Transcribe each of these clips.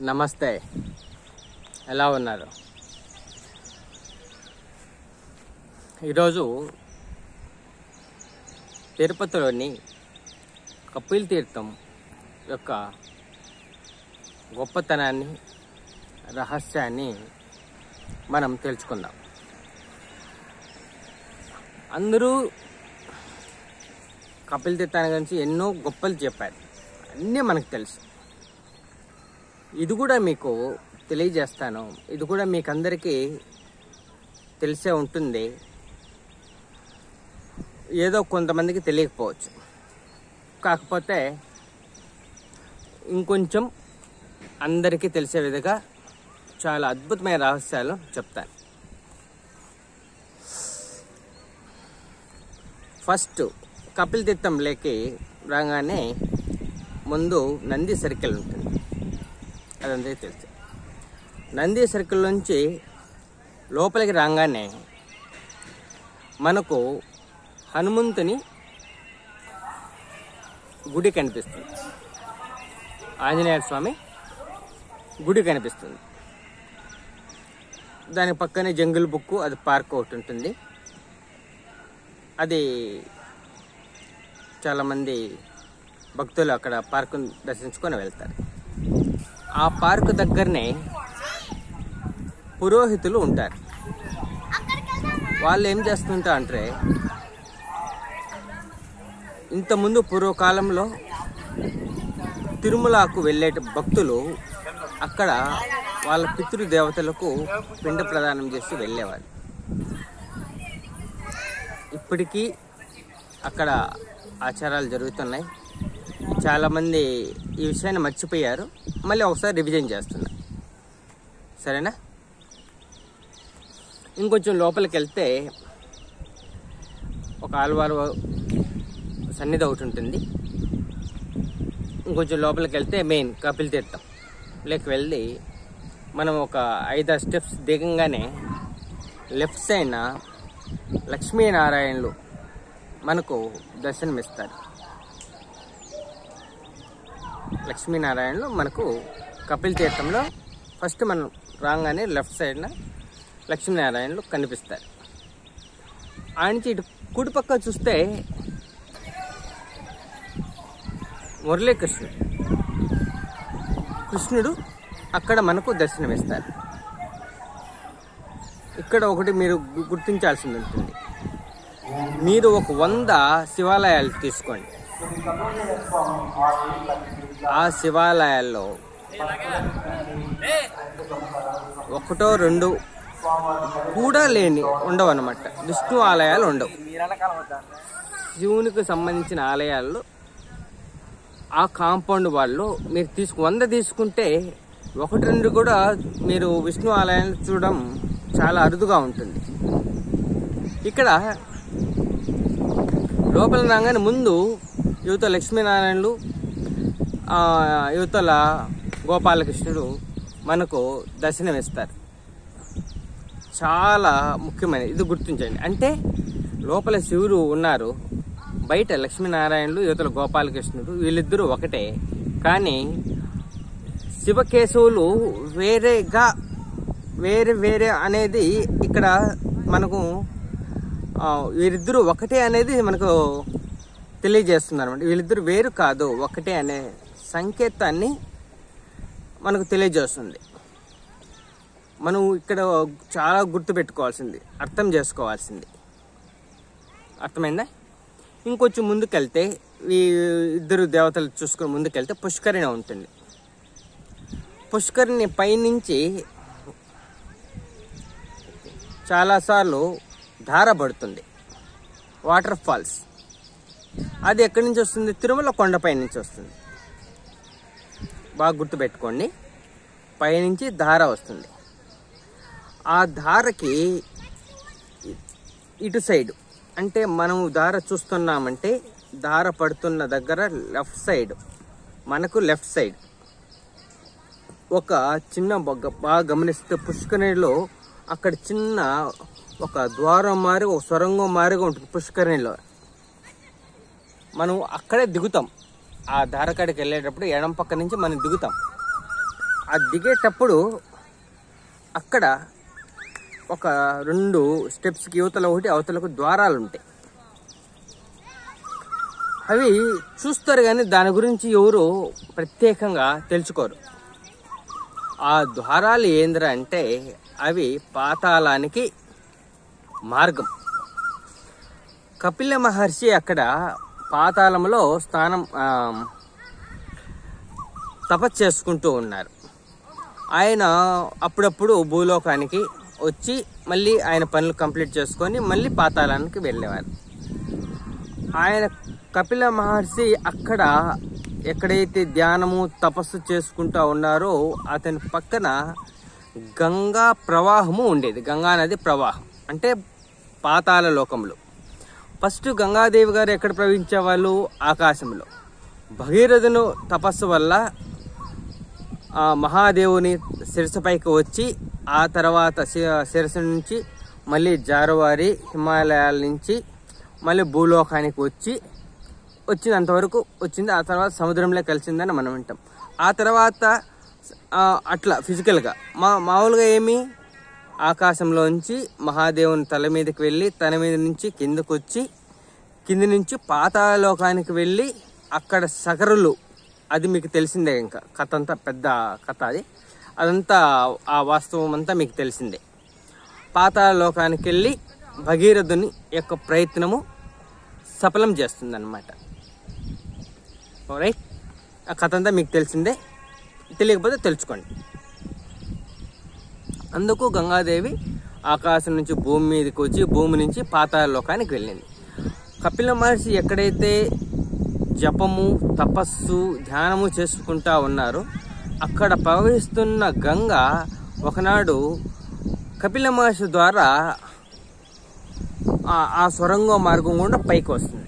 నమస్తే. ఎలా ఉన్నారు? ఈరోజు తిరుపతిలోని కపిల్ తీర్థం యొక్క గొప్పతనాన్ని రహస్యాన్ని మనం తెలుసుకుందాం. అందరూ కపిల్ తీర్థాన్ని గురించి ఎన్నో గొప్పలు చెప్పారు. అన్నీ మనకు తెలుసు. ఇది కూడా మీకు తెలియజేస్తాను. ఇది కూడా మీకు అందరికీ తెలిసే ఉంటుంది. ఏదో కొంతమందికి తెలియకపోవచ్చు. కాకపోతే ఇంకొంచెం అందరికీ తెలిసే విధంగా చాలా అద్భుతమైన రహస్యాలు చెప్తాను. ఫస్ట్ కపిల్ తీర్థంలోకి రాగానే ముందు నంది సర్కిల్ ఉంటుంది. అదంతా తెలుసు. నంది సర్కిల్ నుంచి లోపలికి రాగానే మనకు హనుమంతుని గుడి కనిపిస్తుంది. ఆంజనేయ స్వామి గుడి కనిపిస్తుంది. దాని పక్కనే జంగుల్ బుక్ అది పార్క్ ఒకటి ఉంటుంది. అది చాలామంది భక్తులు అక్కడ పార్కును దర్శించుకొని వెళ్తారు. ఆ పార్కు దగ్గరనే పురోహితులు ఉంటారు. వాళ్ళు ఏం చేస్తుంటారు అంటే ఇంతకుముందు పూర్వకాలంలో తిరుమలకు వెళ్ళే భక్తులు అక్కడ వాళ్ళ పితృదేవతలకు పిండ ప్రదానం చేసి వెళ్ళేవారు ఇప్పటికీ అక్కడ ఆచారాలు జరుగుతున్నాయి. చాలామంది ఈ విషయాన్ని మర్చిపోయారు. మళ్ళీ ఒకసారి రివిజన్ చేస్తున్నా. సరేనా? ఇంకొంచెం లోపలికి వెళ్తే ఒక ఆల్వారు సన్నిధి ఒకటి ఉంటుంది. ఇంకొంచెం లోపలికి వెళ్తే మెయిన్ కపిల్ తీర్థం. లేక వెళ్ళి మనం ఒక ఐదారు స్టెప్స్ దిగంగానే లెఫ్ట్ సైడ్న లక్ష్మీనారాయణలు మనకు దర్శనమిస్తారు. లక్ష్మీనారాయణలు మనకు కపిల్ తీర్థంలో ఫస్ట్ మనం రాగానే లెఫ్ట్ సైడ్న లక్ష్మీనారాయణలు కనిపిస్తారు. ఆడించి నుంచి ఇటు కుడిపక్క చూస్తే మురళీకృష్ణుడు. కృష్ణుడు అక్కడ మనకు దర్శనమిస్తారు. ఇక్కడ ఒకటి మీరు గుర్తించాల్సింది ఉంటుంది. మీరు ఒక వంద శివాలయాలు తీసుకోండి. ఆ శివాలయాల్లో ఒకటో రెండు కూడా లేని ఉండవు అనమాట విష్ణు ఆలయాలు ఉండవు. శివునికి సంబంధించిన ఆలయాల్లో ఆ కాంపౌండ్ వాళ్ళు మీరు తీసుకు వంద తీసుకుంటే ఒకటి రెండు కూడా మీరు విష్ణు ఆలయాన్ని చూడడం చాలా అరుదుగా ఉంటుంది. ఇక్కడ లోపల రాగానే ముందు యువత లక్ష్మీనారాయణలు యువతల గోపాలకృష్ణుడు మనకు దర్శనమిస్తారు. చాలా ముఖ్యమైనది. ఇది గుర్తించండి. అంటే లోపల శివుడు ఉన్నారు. బయట లక్ష్మీనారాయణులు యువతల గోపాలకృష్ణుడు వీళ్ళిద్దరూ ఒకటే. కానీ శివకేశవులు వేరేగా వేరే వేరే అనేది ఇక్కడ మనకు వీరిద్దరూ ఒకటే అనేది మనకు తెలియజేస్తుంది అనమాట వీళ్ళిద్దరు వేరు కాదు ఒకటే అనే సంకేతాన్ని మనకు తెలియజేస్తుంది. మనం ఇక్కడ చాలా గుర్తుపెట్టుకోవాల్సింది అర్థం చేసుకోవాల్సింది. అర్థమైందా? ఇంకొంచెం ముందుకెళ్తే ఈ ఇద్దరు దేవతలు చూసుకుని ముందుకెళ్తే పుష్కరిణి ఉంటుంది. పుష్కరిణి పైనుంచి చాలాసార్లు ధార పడుతుంది వాటర్ ఫాల్స్. అది ఎక్కడి నుంచి వస్తుంది? తిరుమల కొండపై నుంచి వస్తుంది. బాగా గుర్తుపెట్టుకోండి. పైనుంచి ధార వస్తుంది. ఆ ధారకి ఇటు సైడ్ అంటే మనం ధార చూస్తున్నామంటే ధార పడుతున్న దగ్గర లెఫ్ట్ సైడ్ మనకు లెఫ్ట్ సైడ్ ఒక చిన్న బాగా గమనిస్తే పుష్కరిణిలో అక్కడ చిన్న ఒక ద్వారం మారి ఒక సొరంగం మారిగా ఉంటుంది పుష్కరిణిలో. మనం అక్కడే దిగుతాం. ఆ ధారకాడికి వెళ్ళేటప్పుడు ఎడం పక్క నుంచి మనం దిగుతాం. ఆ దిగేటప్పుడు అక్కడ ఒక రెండు స్టెప్స్కి యువతల ఒకటి అవతలకు ద్వారాలు ఉంటాయి. అవి చూస్తారు కానీ దాని గురించి ఎవరు ప్రత్యేకంగా తెలుసుకోరు. ఆ ద్వారాలు ఏంద్రా అంటే అవి పాతాళానికి మార్గం. కపిల మహర్షి అక్కడ పాతాళంలో స్నానం తపస్ తపస్సు చేసుకుంటూ ఉన్నారు. ఆయన అప్పుడప్పుడు భూలోకానికి వచ్చి మళ్ళీ ఆయన పనులు కంప్లీట్ చేసుకొని మళ్ళీ పాతాళానికి వెళ్ళేవారు. ఆయన కపిల మహర్షి అక్కడ ఎక్కడైతే ధ్యానము తపస్సు చేసుకుంటూ ఉన్నారో అతని పక్కన గంగా ప్రవాహము ఉండేది. గంగా నది ప్రవాహం. అంటే పాతాళ లోకంలో ఫస్ట్ గంగాదేవి గారు ఎక్కడ ప్రవహించేవాళ్ళు? ఆకాశంలో. భగీరథును తపస్సు వల్ల ఆ మహాదేవుని శిరసపైకి వచ్చి ఆ తర్వాత శి- శిరస్సు నుంచి మళ్ళీ జారువారి హిమాలయాల నుంచి మళ్ళీ భూలోకానికి వచ్చి వచ్చినంతవరకు వచ్చింది. ఆ తర్వాత సముద్రంలో కలిసిందని మనం వింటాం. ఆ తర్వాత అట్లా ఫిజికల్గా మా మామూలుగా ఏమి? ఆకాశంలోంచి మహాదేవుని తల మీదకి వెళ్ళి తన మీద నుంచి కిందకు వచ్చి కింది నుంచి పాతాళలోకానికి వెళ్ళి అక్కడ సగరులు. అది మీకు తెలిసిందే ఇంకా. కథ అంతా పెద్ద కథ అది. అదంతా ఆ వాస్తవం అంతా మీకు తెలిసిందే. పాతాళలోకానికి వెళ్ళి భగీరథుని యొక్క ప్రయత్నము సఫలం చేస్తుందన్నమాట. రైట్ ఆ కథ అంతా మీకు తెలిసిందే. తెలియకపోతే తెలుసుకోండి. అందుకు గంగాదేవి ఆకాశం నుంచి భూమి మీదకి వచ్చి భూమి నుంచి పాతాళ లోకానికి వెళ్ళింది. కపిల మహర్షి ఎక్కడైతే జపము తపస్సు ధ్యానము చేసుకుంటా ఉన్నారో అక్కడ ప్రవహిస్తున్న గంగ ఒకనాడు కపిల మహర్షి ద్వారా ఆ- ఆ సొరంగ మార్గం కూడా పైకి వస్తుంది.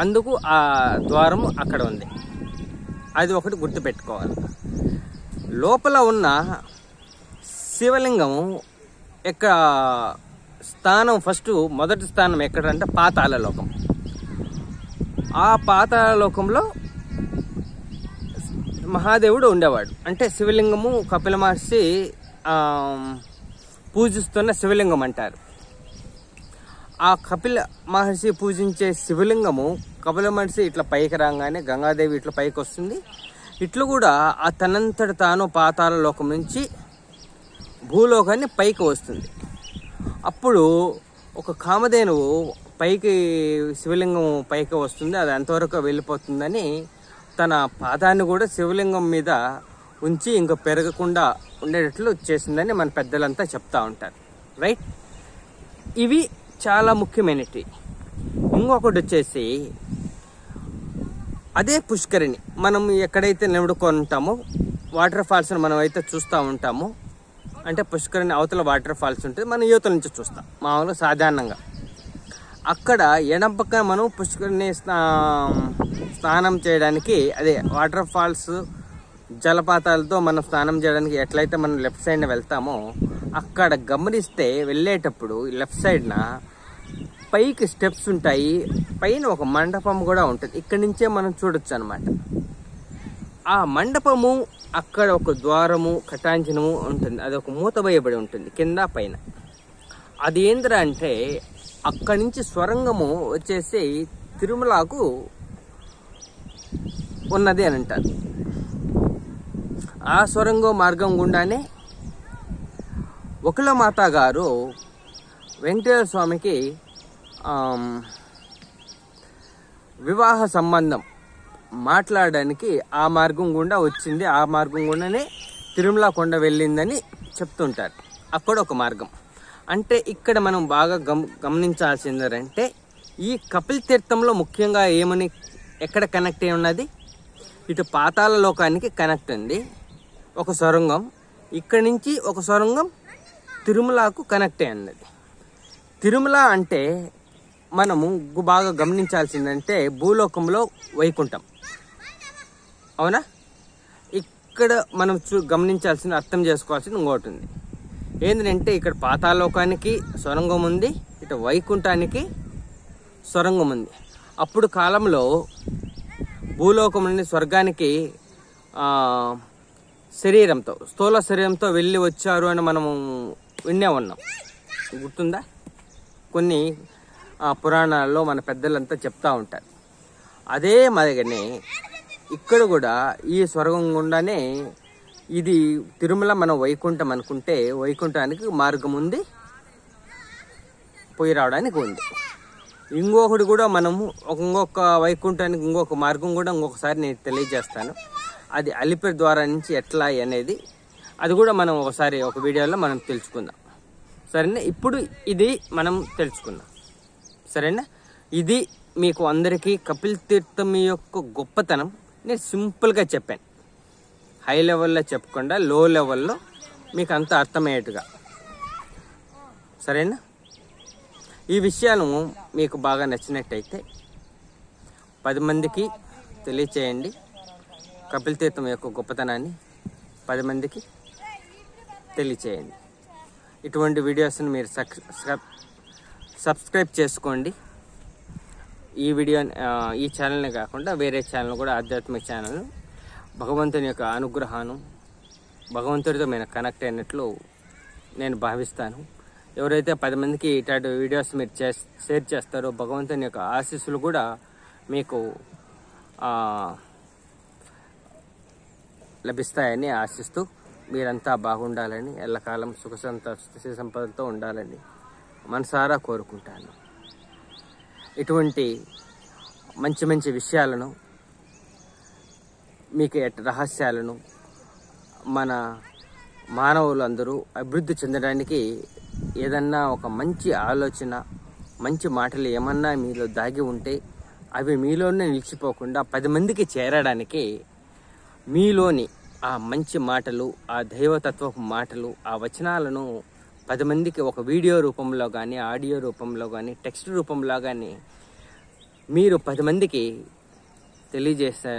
అందుకు ఆ ద్వారము అక్కడ ఉంది. అది ఒకటి గుర్తుపెట్టుకోవాలి. లోపల ఉన్న శివలింగం ఇక్కడ స్థానం ఫస్ట్ మొదటి స్థానం ఎక్కడంటే పాతాళ లోకం. ఆ పాతాళ లోకంలో మహాదేవుడు ఉండేవాడు. అంటే శివలింగము కపిల మహర్షి పూజిస్తున్న శివలింగం అంటారు. ఆ కపిల మహర్షి పూజించే శివలింగము కపిల మహర్షి ఇట్లా పైకి రాగానే గంగాదేవి ఇట్లా పైకి వస్తుంది. ఇట్లు కూడా ఆ తనంతట తాను పాతాళ లోకం నుంచి భూలోకాన్ని పైకి వస్తుంది. అప్పుడు ఒక కామధేనువు పైకి శివలింగం పైకి వస్తుంది. అది ఎంతవరకు వెళ్ళిపోతుందని తన పాదాన్ని కూడా శివలింగం మీద ఉంచి ఇంకా పెరగకుండా ఉండేటట్లు చేసిందని మన పెద్దలంతా చెప్తా ఉంటారు. రైట్ ఇవి చాలా ముఖ్యమైనవి ఇంకొకటి వచ్చేసి అదే పుష్కరిణి. మనం ఎక్కడైతే నిలబడుకొని ఉంటామో వాటర్ ఫాల్స్ని మనం అయితే చూస్తూ ఉంటామో అంటే పుష్కరిణి అవతల వాటర్ ఫాల్స్ ఉంటుంది. మనం యువత నుంచి చూస్తాం. మామూలుగా సాధారణంగా. అక్కడ ఎడం పక్కన మనం పుష్కరిణి స్నా స్నానం చేయడానికి అదే వాటర్ ఫాల్స్ జలపాతాలతో మనం స్నానం చేయడానికి ఎట్లయితే మనం లెఫ్ట్ సైడ్న వెళ్తామో అక్కడ గమనిస్తే వెళ్ళేటప్పుడు లెఫ్ట్ సైడ్న పైకి స్టెప్స్ ఉంటాయి. పైన ఒక మండపం కూడా ఉంటుంది. ఇక్కడి నుంచే మనం చూడొచ్చు అనమాట ఆ మండపము అక్కడ ఒక ద్వారము కటాంచనము ఉంటుంది. అది ఒక మూత వేయబడి ఉంటుంది కింద పైన. అది ఏంద్రా అంటే అక్కడి నుంచి స్వరంగము వచ్చేసి తిరుమలకు ఉన్నది అని అంటారు. ఆ స్వరంగ మార్గం గుండానే ఒకల మాత గారు వెంకటేశ్వర స్వామికి వివాహ సంబంధం మాట్లాడడానికి ఆ మార్గం గుండా వచ్చింది. ఆ మార్గం గుండానే తిరుమల కొండ వెళ్ళిందని చెప్తుంటారు. అక్కడ ఒక మార్గం. అంటే ఇక్కడ మనం బాగా గమ గమనించాల్సింది ఈ కపిల్ తీర్థంలో ముఖ్యంగా ఏమని ఎక్కడ కనెక్ట్ అయి ఉన్నది? ఇటు పాతాల లోకానికి కనెక్ట్ ఉంది ఒక సొరంగం. ఇక్కడ నుంచి ఒక సొరంగం తిరుమలకు కనెక్ట్ అయి ఉన్నది. తిరుమల అంటే మనము బాగా గమనించాల్సిందంటే భూలోకంలో వైకుంఠం. అవునా? ఇక్కడ మనం చూ గమనించాల్సిన అర్థం చేసుకోవాల్సింది ఇంకోటి ఉంది. ఏంటంటే ఇక్కడ పాతాలోకానికి సొరంగం ఉంది ఇటు వైకుంఠానికి సొరంగం ఉంది. అప్పుడు కాలంలో భూలోకం నుండి స్వర్గానికి శరీరంతో స్థూల శరీరంతో వెళ్ళి వచ్చారు అని మనము విన్నే ఉన్నాం గుర్తుందా? కొన్ని పురాణాల్లో మన పెద్దలంతా చెప్తూ ఉంటారు. అదే మాదిరిగానే ఇక్కడ కూడా ఈ స్వర్గం గుండానే ఇది తిరుమల మన వైకుంఠం అనుకుంటే వైకుంఠానికి మార్గం ఉంది పోయి రావడానికి ఉంది. ఇంకొకటి కూడా మనము ఒక ఇంకొక వైకుంఠానికి ఇంకొక మార్గం కూడా ఇంకొకసారి నేను తెలియజేస్తాను. అది అలిపిరి ద్వారా నుంచి ఎట్లా అనేది అది కూడా మనం ఒకసారి ఒక వీడియోలో మనం తెలుసుకుందాం. సరేనా? ఇప్పుడు ఇది మనం తెలుసుకుందాం. సరేనా? ఇది మీకు అందరికీ కపిల్ తీర్థం యొక్క గొప్పతనం. నేను సింపుల్గా చెప్పాను. హై లెవెల్లో చెప్పకుండా లో లెవెల్లో మీకు అంత అర్థమయ్యేట్టుగా. సరేనా? ఈ విషయాలు మీకు బాగా నచ్చినట్టయితే పది మందికి తెలియచేయండి. కపిల్ తీర్థం యొక్క గొప్పతనాన్ని పది మందికి తెలియచేయండి. ఇటువంటి వీడియోస్ని మీరు సబ్- సబ్స్క్రైబ్ చేసుకోండి. ఈ వీడియో ఈ ఛానల్ని కాకుండా వేరే ఛానల్ కూడా ఆధ్యాత్మిక ఛానల్ భగవంతుని యొక్క అనుగ్రహాను భగవంతుడితో నేను కనెక్ట్ అయినట్లు నేను భావిస్తాను. ఎవరైతే పది మందికి ఇట్లాంటి వీడియోస్ మీరు షేర్ చేస్తారో భగవంతుని యొక్క ఆశీస్సులు కూడా మీకు లభిస్తాయని ఆశిస్తూ మీరంతా బాగుండాలని ఎల్లకాలం సుఖ సంత సంపదలతో ఉండాలని మనసారా కోరుకుంటాను. ఇటువంటి మంచి మంచి విషయాలను మీకు రహస్యాలను మన మానవులందరూ అభివృద్ధి చెందడానికి ఏదన్నా ఒక మంచి ఆలోచన మంచి మాటలు ఏమన్నా మీలో దాగి ఉంటే అవి మీలోనే నిలిచిపోకుండా పది మందికి చేరడానికి మీలోని ఆ మంచి మాటలు ఆ దైవతత్వపు మాటలు ఆ వచనాలను పది మందికి ఒక వీడియో రూపంలో కానీ ఆడియో రూపంలో కానీ టెక్స్ట్ రూపంలో కానీ మీరు పది మందికి తెలియజేసే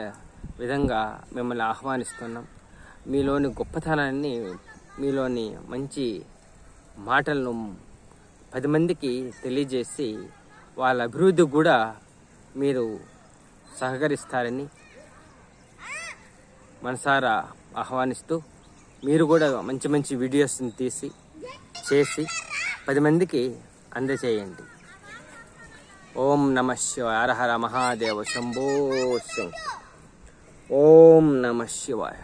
విధంగా మిమ్మల్ని ఆహ్వానిస్తున్నాం. మీలోని గొప్పతనాన్ని మీలోని మంచి మాటలను పది మందికి తెలియజేసి వాళ్ళ అభివృద్ధికి కూడా మీరు సహకరిస్తారని మనసారా ఆహ్వానిస్తూ మీరు కూడా మంచి మంచి వీడియోస్ని తీసి చేసి పది మందికి అందచేయండి ఓం నమ శివాయ. హర హర మహాదేవ శంభో శంకర్ ఓం నమ శివాయ.